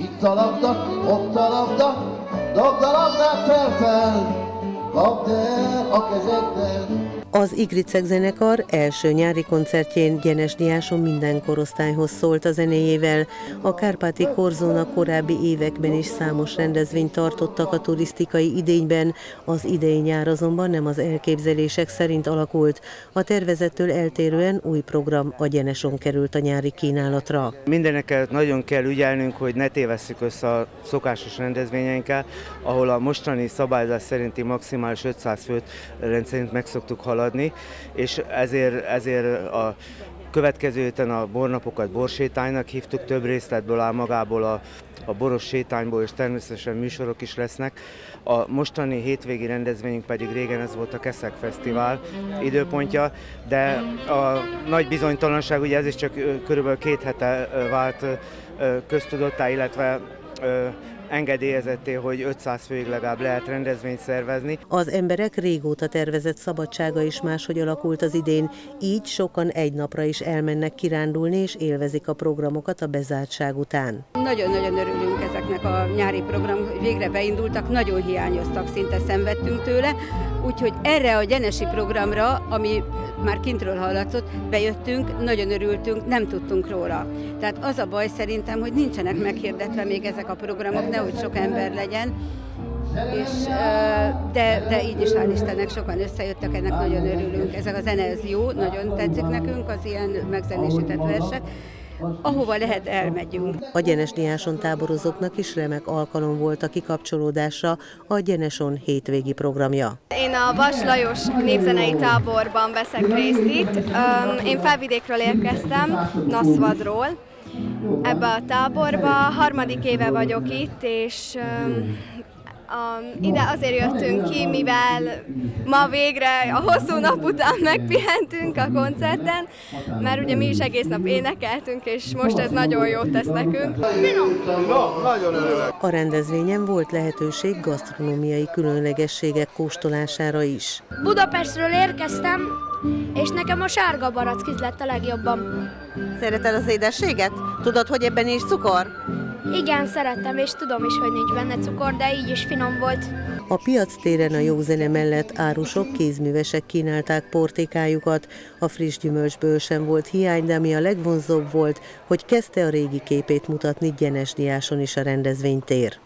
İlk tarafta, o tarafta, dok tarafta terfer. Kalk de, akacak de. Az Igricek zenekar első nyári koncertjén Gyenes Diáson minden korosztályhoz szólt a zenéjével. A Kárpáti Korzónak korábbi években is számos rendezvényt tartottak a turisztikai idényben, az idei nyár azonban nem az elképzelések szerint alakult. A tervezettől eltérően új program a Gyeneson került a nyári kínálatra. Mindeneket nagyon kell ügyelnünk, hogy ne tévesszük össze a szokásos rendezvényeinkkel, ahol a mostani szabályzás szerinti maximális 500 főt rendszerint meg szoktuk haladni haladni, és ezért, ezért a következő héten a bornapokat borsétánynak hívtuk, több részletből áll magából a, a boros sétányból, és természetesen műsorok is lesznek. A mostani hétvégi rendezvényünk pedig régen ez volt a Keszek Fesztivál időpontja, de a nagy bizonytalanság, ugye ez is csak körülbelül két hete vált köztudottá, illetve engedélyezetté, hogy 500 főig legalább lehet rendezvényt szervezni. Az emberek régóta tervezett szabadsága is máshogy alakult az idén, így sokan egy napra is elmennek kirándulni és élvezik a programokat a bezártság után. Nagyon-nagyon örülünk ezeknek a nyári programok, hogy végre beindultak, nagyon hiányoztak, szinte szenvedtünk tőle, úgyhogy erre a gyenesi programra, ami már kintről hallatszott, bejöttünk, nagyon örültünk, nem tudtunk róla. Tehát az a baj szerintem, hogy nincsenek meghirdetve még ezek a programok, nehogy sok ember legyen, és, de, de így is hál' Istennek sokan összejöttek, ennek nagyon örülünk. Ezek a zene ez jó, nagyon tetszik nekünk, az ilyen megzenésített versek, ahova lehet elmegyünk. A Gyenes Diáson táborozóknak is remek alkalom volt a kikapcsolódásra a Gyeneson hétvégi programja. Én a Vas Lajos népzenei táborban veszek részt itt. Én felvidékről érkeztem, Naszvadról. Ebbe a táborba harmadik éve vagyok itt, és Um, ide azért jöttünk ki, mivel ma végre a hosszú nap után megpihentünk a koncerten, mert ugye mi is egész nap énekeltünk, és most ez nagyon jót tesz nekünk. A rendezvényen volt lehetőség gasztronómiai különlegességek kóstolására is. Budapestről érkeztem, és nekem a sárga barack lett a legjobban. Szereted az édességet? Tudod, hogy ebben is cukor? Igen, szerettem, és tudom is, hogy nincs benne cukor, de így is finom volt. A piac téren a jó zene mellett árusok, kézművesek kínálták portékájukat. A friss gyümölcsből sem volt hiány, de ami a legvonzóbb volt, hogy kezdte a régi képét mutatni Gyenes Diáson is a rendezvénytér.